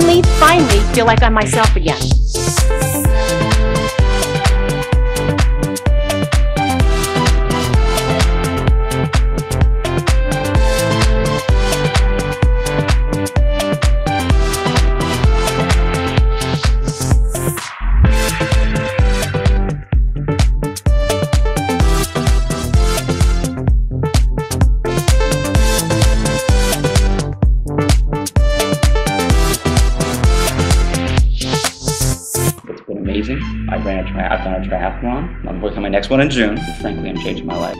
finally, finally feel like I'm myself again. Been amazing. I ran a tri- I've done a triathlon. I'm working on my next one in June. Frankly, I'm changing my life.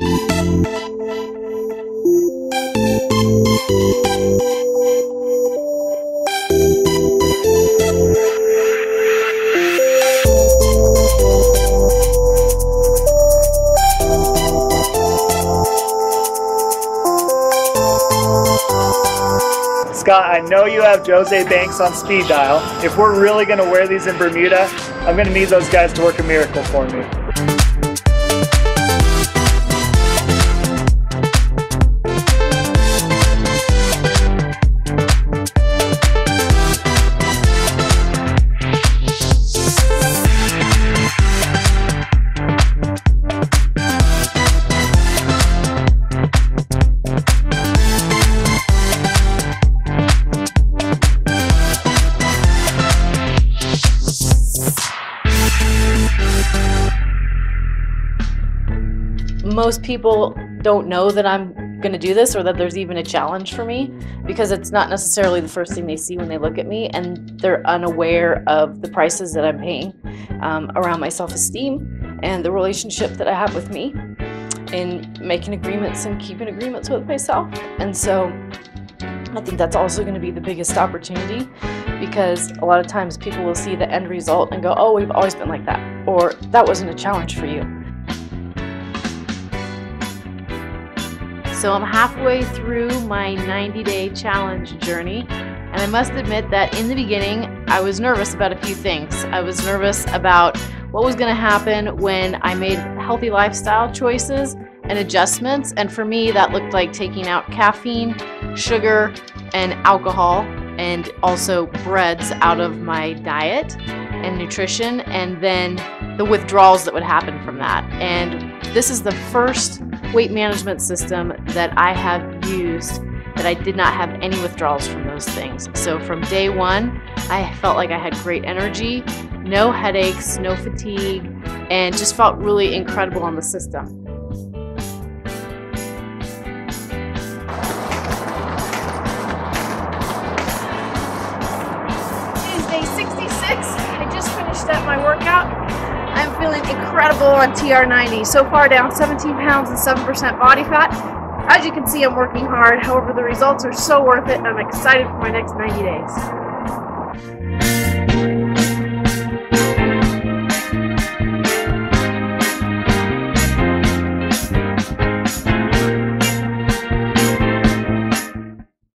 Scott, I know you have Jose Banks on speed dial. If we're really going to wear these in Bermuda, I'm going to need those guys to work a miracle for me. Most people don't know that I'm going to do this or that there's even a challenge for me because it's not necessarily the first thing they see when they look at me and they're unaware of the prices that I'm paying um, around my self esteem and the relationship that I have with me in making agreements and keeping agreements with myself. And so I think that's also going to be the biggest opportunity because a lot of times people will see the end result and go, oh, we've always been like that, or that wasn't a challenge for you. So I'm halfway through my 90 day challenge journey, and I must admit that in the beginning, I was nervous about a few things. I was nervous about what was going to happen when I made healthy lifestyle choices and adjustments, and for me, that looked like taking out caffeine, sugar, and alcohol, and also breads out of my diet and nutrition, and then the withdrawals that would happen from that. And this is the first weight management system that I have used that I did not have any withdrawals from those things. So from day one, I felt like I had great energy, no headaches, no fatigue, and just felt really incredible on the system. Incredible on TR90. So far down 17 pounds and 7% body fat. As you can see, I'm working hard. However, the results are so worth it. I'm excited for my next 90 days.